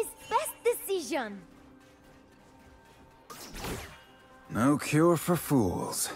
Is best decision. No cure for fools.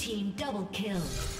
Team double kill.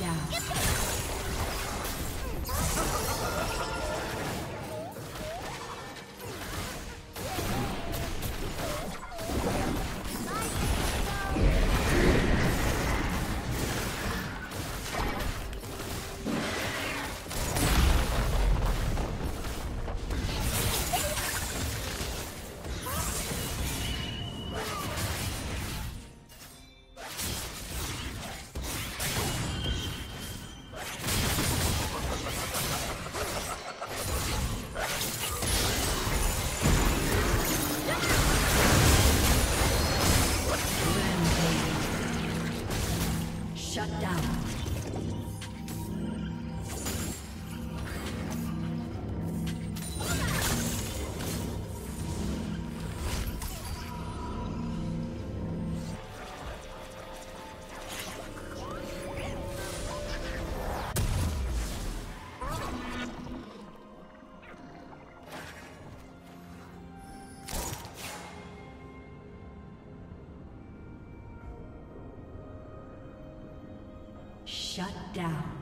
down. Shut down.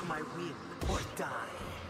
To my will or die.